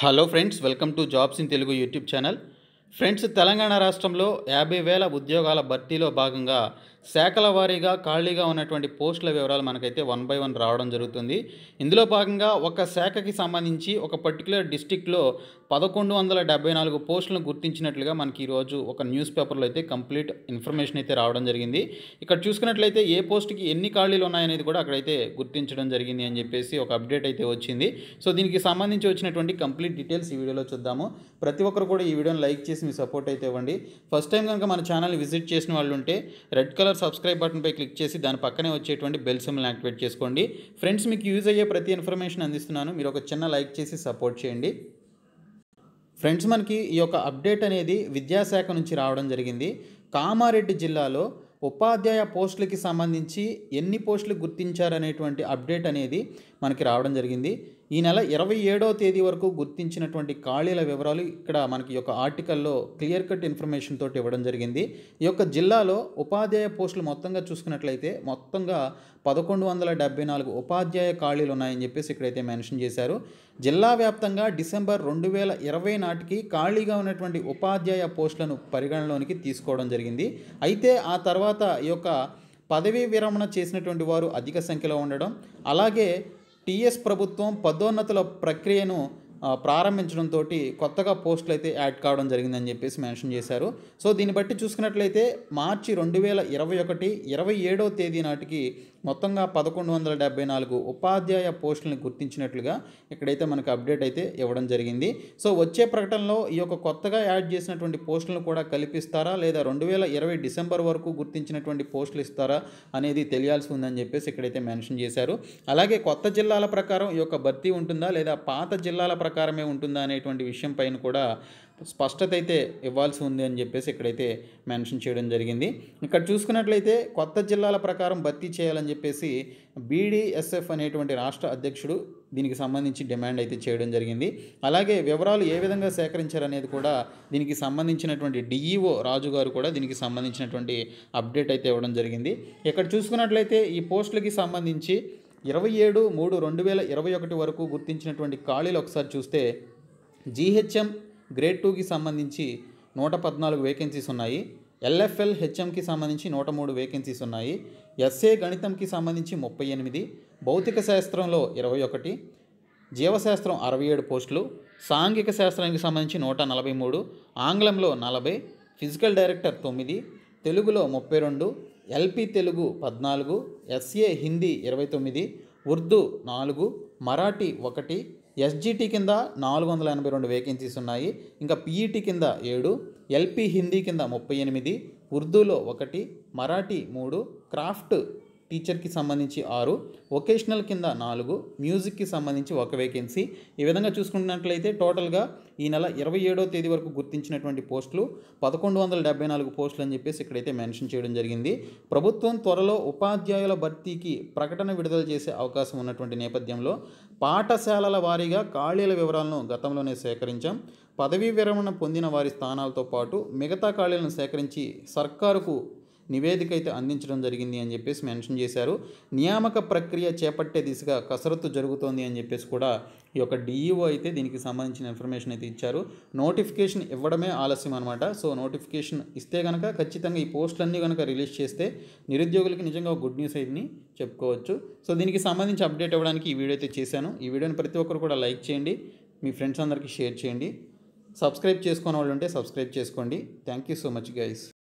Hello friends welcome to jobs in Telugu YouTube channel. Friends Telangana రాష్ట్రంలో యాభై వేల ఉద్యోగాల భర్తీలో భాగంగా శాఖల వారీగా ఖాళీగా ఉన్నటువంటి పోస్టుల వివరాలు మనకైతే వన్ బై వన్ రావడం జరుగుతుంది. ఇందులో భాగంగా ఒక శాఖకి సంబంధించి ఒక పర్టికులర్ డిస్టిక్లో పదకొండు వందల డెబ్బై నాలుగు పోస్టులను గుర్తించినట్లుగా మనకి ఈరోజు ఒక న్యూస్ పేపర్లో అయితే కంప్లీట్ ఇన్ఫర్మేషన్ అయితే రావడం జరిగింది. ఇక్కడ చూసుకున్నట్లయితే ఏ పోస్ట్కి ఎన్ని ఖాళీలు ఉన్నాయనేది కూడా అక్కడైతే గుర్తించడం జరిగింది అని చెప్పేసి ఒక అప్డేట్ అయితే వచ్చింది. సో దీనికి సంబంధించి వచ్చినటువంటి కంప్లీట్ డీటెయిల్స్ ఈ వీడియోలో చూద్దాము. ప్రతి ఒక్కరు కూడా ఈ వీడియోని లైక్ చేసి మీ సపోర్ట్ అయితే ఇవ్వండి. ఫస్ట్ టైం కనుక మన ఛానల్ని విజిట్ చేసిన వాళ్ళు ఉంటే రెడ్ కలర్ సబ్స్క్రైబ్ బటన్పై క్లిక్ చేసి దాని పక్కనే వచ్చేటువంటి బెల్ సిమ్ని యాక్టివేట్ చేసుకోండి. ఫ్రెండ్స్ మీకు యూజ్ అయ్యే ప్రతి ఇన్ఫర్మేషన్ అందిస్తున్నాను. మీరు ఒక చిన్న లైక్ చేసి సపోర్ట్ చేయండి. ఫ్రెండ్స్ మనకి ఈ యొక్క అప్డేట్ అనేది విద్యాశాఖ నుంచి రావడం జరిగింది. కామారెడ్డి జిల్లాలో ఉపాధ్యాయ పోస్టులకి సంబంధించి ఎన్ని పోస్టులు గుర్తించారనేటువంటి అప్డేట్ అనేది మనకి రావడం జరిగింది. ఈ నెల ఇరవై ఏడవ తేదీ వరకు గుర్తించినటువంటి ఖాళీల వివరాలు ఇక్కడ మనకి యొక్క ఆర్టికల్లో క్లియర్ కట్ ఇన్ఫర్మేషన్ తోటి ఇవ్వడం జరిగింది. ఈ యొక్క జిల్లాలో ఉపాధ్యాయ పోస్టులు మొత్తంగా చూసుకున్నట్లయితే మొత్తంగా పదకొండు వందల డెబ్బై నాలుగు ఉపాధ్యాయ ఖాళీలు ఉన్నాయని చెప్పేసి ఇక్కడైతే మెన్షన్ చేశారు. జిల్లా వ్యాప్తంగా డిసెంబర్ రెండు వేల ఇరవై నాటికి ఖాళీగా ఉన్నటువంటి ఉపాధ్యాయ పోస్టులను పరిగణలోనికి తీసుకోవడం జరిగింది. అయితే ఆ తర్వాత ఈ యొక్క పదవీ విరమణ చేసినటువంటి వారు అధిక సంఖ్యలో ఉండడం అలాగే టీఎస్ ప్రభుత్వం పదోన్నతుల ప్రక్రియను ప్రారంభించడంతో కొత్తగా పోస్టులు అయితే యాడ్ కావడం జరిగిందని చెప్పేసి మెన్షన్ చేశారు. సో దీన్ని బట్టి చూసుకున్నట్లయితే మార్చి రెండు వేల ఇరవై ఒకటి ఇరవై ఏడో తేదీ నాటికి మొత్తంగా పదకొండు వందల డెబ్బై నాలుగు ఉపాధ్యాయ పోస్టులను గుర్తించినట్లుగా ఇక్కడైతే మనకు అప్డేట్ అయితే ఇవ్వడం జరిగింది. సో వచ్చే ప్రకటనలో ఈ యొక్క కొత్తగా యాడ్ చేసినటువంటి పోస్టులను కూడా కల్పిస్తారా? లేదా రెండు వేల ఇరవై డిసెంబర్ వరకు గుర్తించినటువంటి పోస్టులు ఇస్తారా? అనేది తెలియాల్సి ఉందని చెప్పేసి ఇక్కడైతే మెన్షన్ చేశారు. అలాగే కొత్త జిల్లాల ప్రకారం ఈ యొక్క భర్తీ ఉంటుందా? లేదా పాత జిల్లాల ప్రకారమే ఉంటుందా? అనేటువంటి విషయం పైన కూడా స్పష్టత అయితే ఇవ్వాల్సి ఉంది అని చెప్పేసి ఇక్కడైతే మెన్షన్ చేయడం జరిగింది. ఇక్కడ చూసుకున్నట్లయితే కొత్త జిల్లాల ప్రకారం భర్తీ చేయాలని చెప్పేసి బీడీఎస్ఎఫ్ అనేటువంటి రాష్ట్ర అధ్యక్షుడు దీనికి సంబంధించి డిమాండ్ అయితే చేయడం జరిగింది. అలాగే వివరాలు ఏ విధంగా సేకరించారనేది కూడా దీనికి సంబంధించినటువంటి డిఈఓ రాజు గారు కూడా దీనికి సంబంధించినటువంటి అప్డేట్ అయితే ఇవ్వడం జరిగింది. ఇక్కడ చూసుకున్నట్లయితే ఈ పోస్టులకి సంబంధించి ఇరవై ఏడు మూడు రెండు వేల ఇరవై ఒకటి వరకు గుర్తించినటువంటి ఖాళీలు ఒకసారి చూస్తే జీహెచ్ఎం గ్రేడ్ టూకి సంబంధించి నూట పద్నాలుగు వేకెన్సీస్ ఉన్నాయి. ఎల్ఎఫ్ఎల్ హెచ్ఎంకి సంబంధించి నూట మూడు వేకెన్సీస్ ఉన్నాయి. ఎస్ఏ గణితంకి సంబంధించి ముప్పై ఎనిమిది. భౌతిక శాస్త్రంలో ఇరవై ఒకటి. జీవశాస్త్రం అరవై ఏడు పోస్టులు. సాంఘిక శాస్త్రానికి సంబంధించి నూట నలభై మూడు. ఆంగ్లంలో నలభై. ఫిజికల్ డైరెక్టర్ తొమ్మిది. తెలుగులో ముప్పై రెండు. ఎల్పి తెలుగు పద్నాలుగు. ఎస్ఏ హిందీ ఇరవై తొమ్మిది. ఉర్దూ నాలుగు మరాఠీ ఒకటి ఎస్జిటి కింద నాలుగు వందల ఎనభై రెండు వేకెన్సీస్ ఉన్నాయి. ఇంకా పీఈటీ కింద ఏడు ఎల్పి హిందీ కింద ముప్పై ఎనిమిది ఉర్దూలో ఒకటి మరాఠీ మూడు క్రాఫ్ట్ టీచర్కి సంబంధించి ఆరు వొకేషనల్ కింద నాలుగు మ్యూజిక్కి సంబంధించి ఒక వేకెన్సీ. ఈ విధంగా చూసుకున్నట్లయితే టోటల్గా ఈ నెల ఇరవై ఏడో తేదీ వరకు గుర్తించినటువంటి పోస్టులు పదకొండు వందల డెబ్బై నాలుగు పోస్టులు అని చెప్పేసి ఇక్కడైతే మెన్షన్ చేయడం జరిగింది. ప్రభుత్వం త్వరలో ఉపాధ్యాయుల భర్తీకి ప్రకటన విడుదల చేసే అవకాశం ఉన్నటువంటి నేపథ్యంలో పాఠశాలల వారీగా ఖాళీల వివరాలను గతంలోనే సేకరించాం. పదవీ విరమణ పొందిన వారి స్థానాలతో పాటు మిగతా ఖాళీలను సేకరించి సర్కారుకు నివేదిక అయితే అందించడం జరిగింది అని చెప్పేసి మెన్షన్ చేశారు. నియామక ప్రక్రియ చేపట్టే దిశగా కసరత్తు జరుగుతోంది అని చెప్పేసి కూడా ఈ యొక్క డిఈఓ అయితే దీనికి సంబంధించిన ఇన్ఫర్మేషన్ అయితే ఇచ్చారు. నోటిఫికేషన్ ఇవ్వడమే ఆలస్యం అనమాట సో నోటిఫికేషన్ ఇస్తే కనుక ఖచ్చితంగా ఈ పోస్టులన్నీ కనుక రిలీజ్ చేస్తే నిరుద్యోగులకి నిజంగా గుడ్ న్యూస్ అయితే చెప్పుకోవచ్చు. సో దీనికి సంబంధించి అప్డేట్ ఇవ్వడానికి ఈ వీడియో అయితే చేశాను. ఈ వీడియోని ప్రతి ఒక్కరు కూడా లైక్ చేయండి. మీ ఫ్రెండ్స్ అందరికీ షేర్ చేయండి. సబ్స్క్రైబ్ చేసుకునే వాళ్ళు ఉంటే సబ్స్క్రైబ్ చేసుకోండి. Thank you so much guys